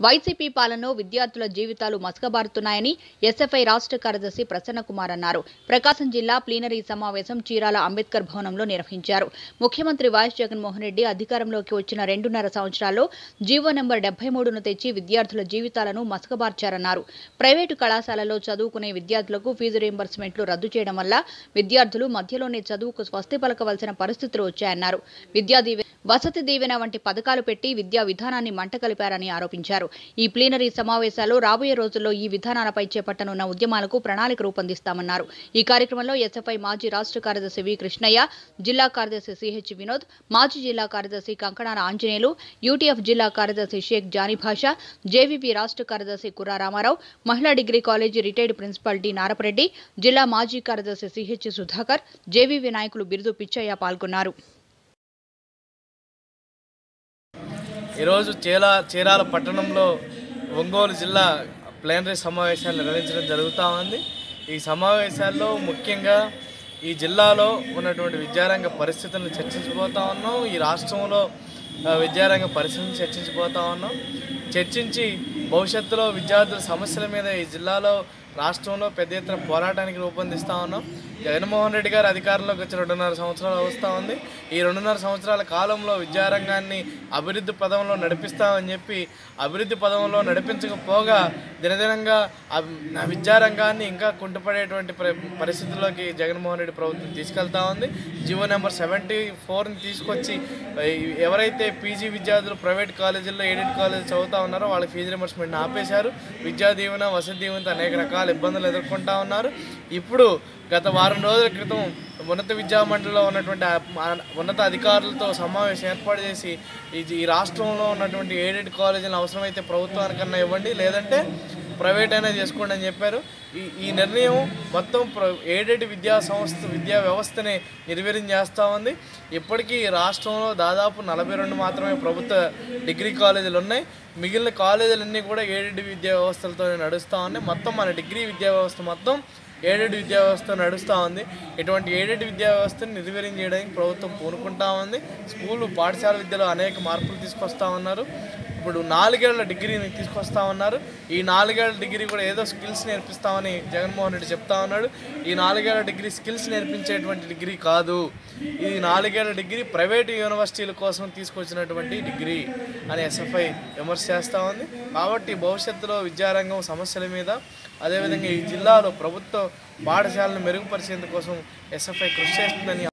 YCP పాలనలో విద్యార్థుల జీవితాలు మసకబారుతున్నాయని ఎస్ఎఫ్ఐ రాష్ట్ర కార్యదర్శి ప్రసన్నకుమార్ అన్నారు. ప్రకాశం జిల్లా ప్లీనరీ సమావేశం చీరాల అంబేద్కర్ భవనంలో నిర్వహించారు. ముఖ్యమంత్రి వైఎస్ జగన్మోహన్ రెడ్డి అధికారంలోకి వచ్చిన రెండున్నర సంవత్సరాల్లో జీవో నెంబర్ డెబ్బై మూడును తెచ్చి విద్యార్థుల జీవితాలను మసకబార్చారన్నారు. ప్రైవేటు కళాశాలలో చదువుకునే విద్యార్థులకు ఫీజు రీంబర్స్మెంట్లు రద్దు చేయడం వల్ల విద్యార్థులు మధ్యలోనే చదువుకు స్వస్తి పలకవలసిన పరిస్థితులు వచ్చాయన్నారు. విద్యార్థి వసతి దీవెన వంటి పథకాలు పెట్టి విద్యా విధానాన్ని మంటకలిపారని ఆరోపించారు. ఈ ప్లీనరీ సమావేశాల్లో రాబోయే రోజుల్లో ఈ విధానాలపై చేపట్టనున్న ఉద్యమాలకు ప్రణాళిక రూపొందిస్తామన్నారు. ఈ కార్యక్రమంలో ఎస్ఎఫ్ఐ మాజీ రాష్ట్ర కార్యదర్శి వి. కృష్ణయ్య జిల్లా కార్యదర్శి సిహెచ్ వినోద్ మాజీ జిల్లా కార్యదర్శి కంకణాల ఆంజనేయులు యూటీఎఫ్ జిల్లా కార్యదర్శి షేక్ జానీ భాషా జేవీపీ రాష్ట్ర కార్యదర్శి కుర్రా రామారావు మహిళా degree college retired principal D. Narapareddy జిల్లా మాజీ కార్యదర్శి సిహెచ్ సుధాకర్ జేవీవీ నాయకులు బిరుదు పిచ్చయ్య పాల్గొన్నారు. ఈరోజు చీల చీరాల పట్టణంలో ఒంగోలు జిల్లా ప్లేనరీ సమావేశాలు నిర్వహించడం జరుగుతూ ఉంది. ఈ సమావేశాల్లో ముఖ్యంగా ఈ జిల్లాలో ఉన్నటువంటి విద్యారంగ పరిస్థితులను చర్చించబోతా ఉన్నాం. ఈ రాష్ట్రంలో విద్యారంగ పరిస్థితులను చర్చించబోతా ఉన్నాం. చర్చించి భవిష్యత్తులో విద్యార్థుల సమస్యల మీద ఈ జిల్లాలో రాష్ట్రంలో పెద్ద ఎత్తున పోరాటానికి రూపొందిస్తూ ఉన్నాం. జగన్మోహన్ రెడ్డి గారు అధికారంలోకి వచ్చి రెండున్నర సంవత్సరాలు వస్తూ ఉంది. ఈ రెండున్నర సంవత్సరాల కాలంలో విద్యారంగాన్ని అభివృద్ధి పదంలో నడిపిస్తామని చెప్పి అభివృద్ధి పదంలో నడిపించకపోగా దినదినంగా ఆ విద్యారంగాన్ని ఇంకా కుంటుపడేటువంటి పరి- పరిస్థితుల్లోకి జగన్మోహన్ రెడ్డి ప్రభుత్వం తీసుకెళ్తా ఉంది. జివో నెంబర్ సెవెంటీ ఫోర్ని తీసుకొచ్చి ఎవరైతే పీజీ విద్యార్థులు ప్రైవేట్ కాలేజీల్లో ఎయిడెడ్ కాలేజ్ చదువుతా ఉన్నారో వాళ్ళ ఫీజు రిమర్స్మెంట్ని ఆపేశారు. విద్యా దీవెన వసతి దీవెనతో అనేక రకాల ఇబ్బందులు ఎదుర్కొంటా ఉన్నారు. ఇప్పుడు గత వారం రోజుల క్రితం ఉన్నత విద్యా మండలిలో ఉన్నటువంటి ఉన్నత అధికారులతో సమావేశం ఏర్పాటు చేసి ఈ ఈ రాష్ట్రంలో ఉన్నటువంటి ఎయిడెడ్ కాలేజీలను అవసరమైతే ప్రభుత్వానికన్నా ఇవ్వండి. లేదంటే ప్రైవేట్ అయినా చేసుకోండి అని చెప్పారు. ఈ ఈ నిర్ణయం మొత్తం ప్ర ఎయిడెడ్ విద్యా సంస్థ విద్యా వ్యవస్థని నిర్వీర్యం చేస్తూ ఉంది. ఇప్పటికీ రాష్ట్రంలో దాదాపు నలభై రెండు మాత్రమే ప్రభుత్వ డిగ్రీ కాలేజీలు ఉన్నాయి. మిగిలిన కాలేజీలన్నీ కూడా ఎయిడెడ్ విద్యా వ్యవస్థలతో నడుస్తూ ఉన్నాయి. మొత్తం మన డిగ్రీ విద్యా వ్యవస్థ మొత్తం ఎయిడెడ్ విద్యా వ్యవస్థ నడుస్తూ ఉంది. ఇటువంటి ఎయిడెడ్ విద్యా వ్యవస్థను నిర్వీర్యం చేయడానికి ప్రభుత్వం పూనుకుంటా ఉంది. స్కూలు పాఠశాల విద్యలో అనేక మార్పులు తీసుకొస్తా ఉన్నారు. ఇప్పుడు నాలుగేళ్ళ డిగ్రీని తీసుకొస్తా ఉన్నారు. ఈ నాలుగేళ్ళ డిగ్రీ కూడా ఏదో స్కిల్స్ నేర్పిస్తామని జగన్మోహన్ రెడ్డి చెప్తా ఉన్నాడు. ఈ నాలుగేళ్ళ డిగ్రీ స్కిల్స్ నేర్పించేటువంటి డిగ్రీ కాదు. ఈ నాలుగేళ్ళ డిగ్రీ ప్రైవేట్ యూనివర్సిటీల కోసం తీసుకొచ్చినటువంటి డిగ్రీ అని ఎస్ఎఫ్ఐ విమర్శ చేస్తూ ఉంది. కాబట్టి భవిష్యత్తులో విద్యారంగం సమస్యల మీద అదేవిధంగా ఈ జిల్లాలో ప్రభుత్వ పాఠశాలను మెరుగుపరిచేందుకోసం ఎస్ఎఫ్ఐ కృషి చేస్తుందని